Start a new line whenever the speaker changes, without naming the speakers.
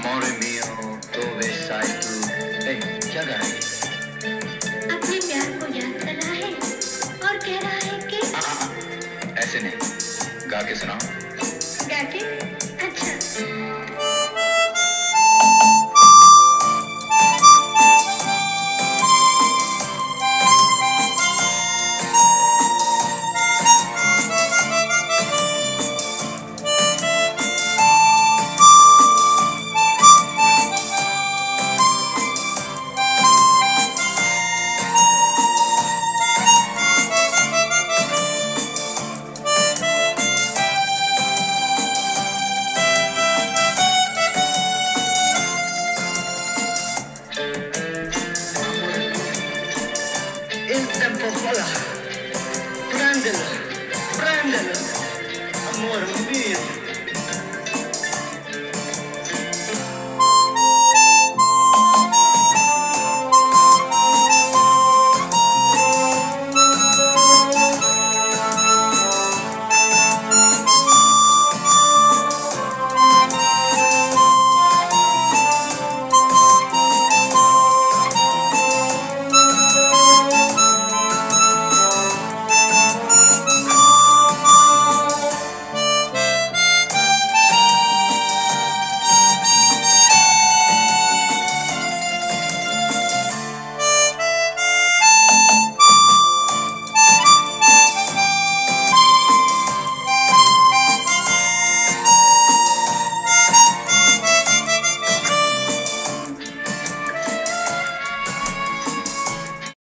amore mio, dove sai tu, एक जगह है
अपने प्यार है और कह रहा है कि
ऐसे नहीं गा के सुना
गा के
empujala, préndelo, préndelo, amor mío.